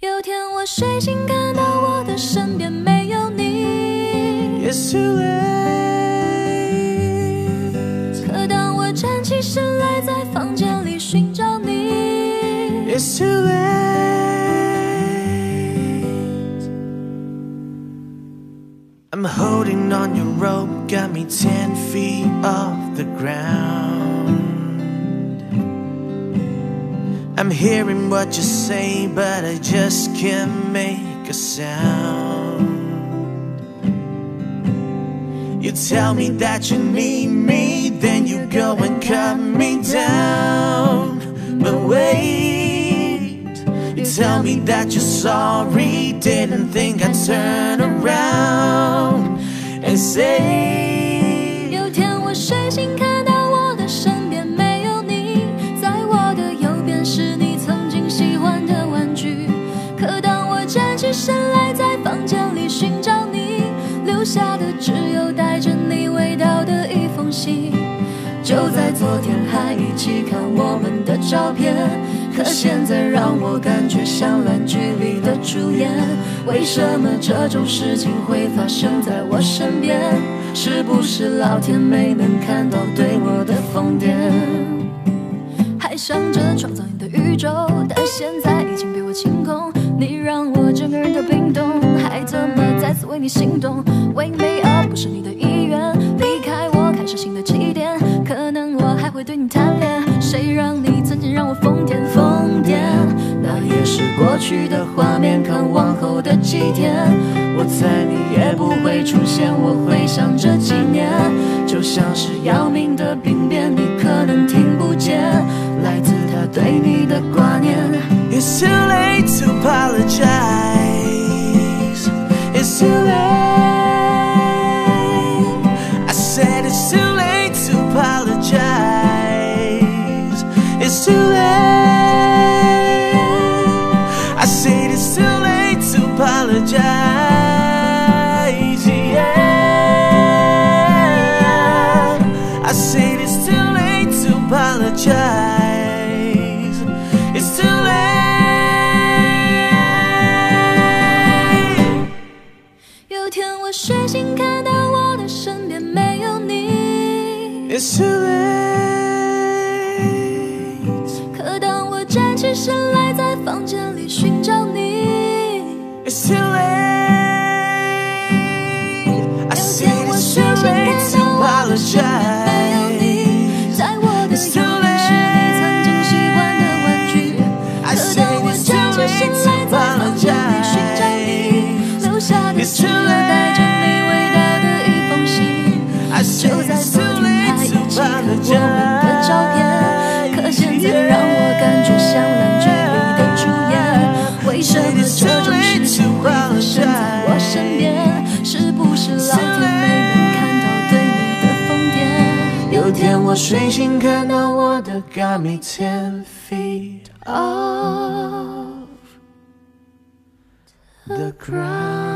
有天我睡醒，看到我的身边没有你。It's too late. 可当我站起身来，在房间里寻找你，It's too late. I'm holding on your rope, got me ten feet off the ground. I'm hearing what you say, but I just can't make a sound. You tell me that you need me, then you go and cut me down. But wait, you tell me that you're sorry, didn't think I'd turn around and say, 有天我睡醒， 昨天还一起看我们的照片，可现在让我感觉像烂剧里的主演。为什么这种事情会发生在我身边？是不是老天没能看到对我的疯癫？还想着创造你的宇宙，但现在已经被我清空。你让我整个人都冰冻，还怎么再次为你心动去的画面，看往后的几天，我猜你也不会出现。我回想这几年，就像是要命的病变，你可能听不见，apologize. It's too late. 有天我睡醒，看到我的身边没有你。It's too late. 可当我站起身来，在房间里寻找你，It's too late. I 有 said 天我 it's 睡 too 醒，late 看 to 到我睡醒，看到我的 got me ten feet off the ground.